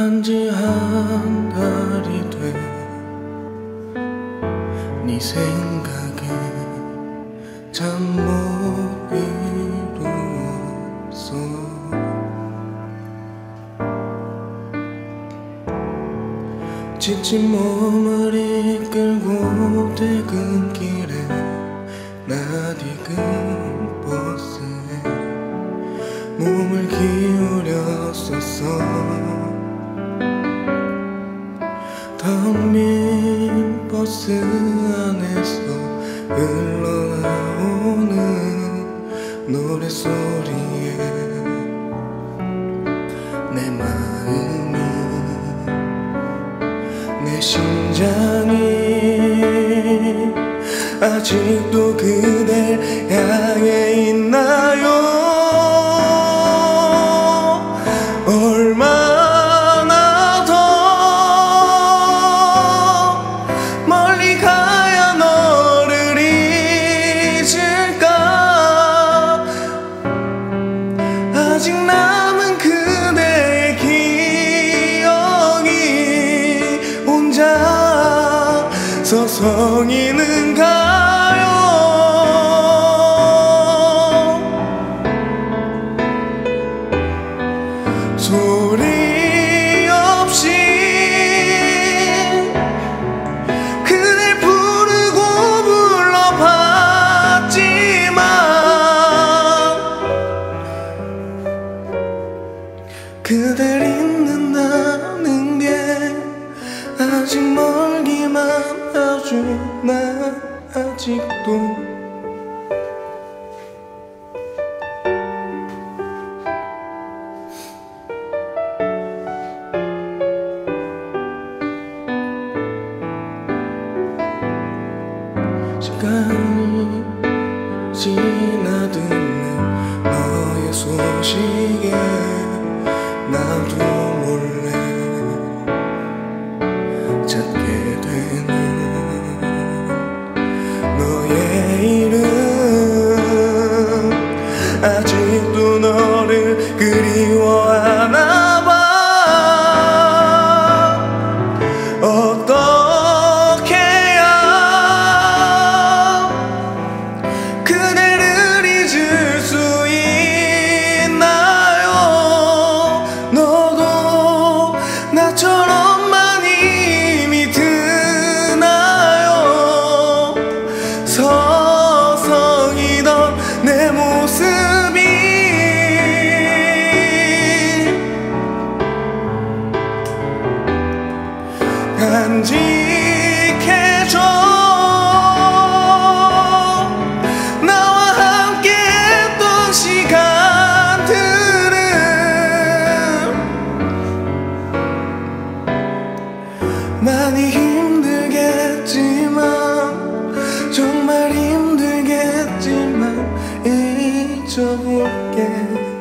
떠난 지한 달이 돼. 네 생각에 잠못 이루었어. 지친 몸을 이끌고 퇴근길에 나디근 기울였었어 텅빈 버스 안에서 흘러나오는 노래소리에 내 마음이 내 심장이 아직도 그댈 향해 얼마나 아직 남은 그대의 기억이 혼자 서성이는 가 그댈 잊는다는 게 아직 멀기만 하죠. 난 아직도. 시간이 지나드는 너의 소식에 나도 몰래 모습이 간직해줘. 나와 함께 했던 시간들은 많이 힘들겠지만 잊어볼게.